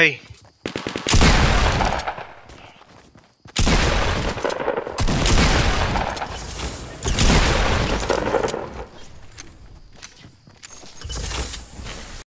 Hey,